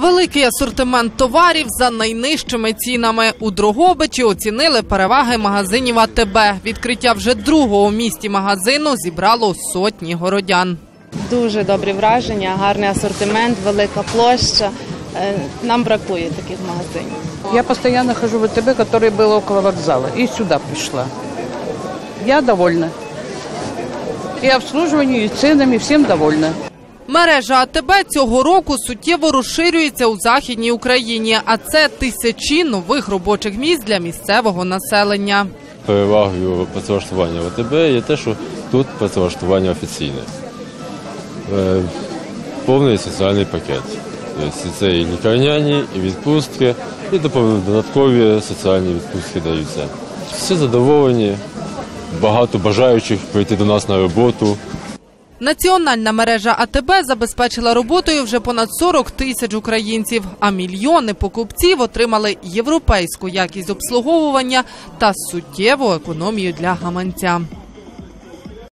Великий асортимент товарів за найнижчими цінами. У Дрогобичі оцінили переваги магазинів АТБ. Відкриття вже другого в місті магазину зібрало сотні городян. Дуже добрі враження, гарний асортимент, велика площа. Е, Нам бракує таких магазинів. Я постоянно хожу в АТБ, который был около вокзала, и сюда пришла. Я довольна. И обслуживанию, и ценами, всем довольна. Мережа АТБ цього року суттєво розширюється у західній Україні, а це тисячі нових робочих місць для місцевого населення. Перевагою працевлаштування в АТБ є те, що тут працевлаштування офіційне. Е, Повний соціальний пакет. Тобто це і лікарняні, і відпустки, і додаткові соціальні відпустки даються. Всі задоволені, багато бажаючих прийти до нас на роботу. Національна мережа АТБ забезпечила роботою вже понад 40 тисяч українців, а мільйони покупців отримали європейську якість обслуговування та суттєву економію для гаманця.